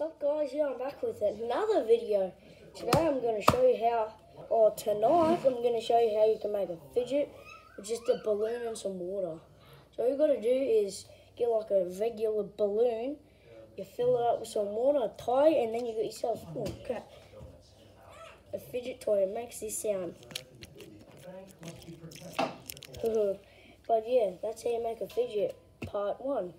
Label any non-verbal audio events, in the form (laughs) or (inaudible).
What's up guys, here I'm back with another video. Today I'm going to show you how, or tonight I'm going to show you how you can make a fidget with just a balloon and some water. So all you got to do is get like a regular balloon, you fill it up with some water, tie and then you get yourself, oh crap, a fidget toy. It makes this sound. (laughs) but yeah, that's how you make a fidget, part one.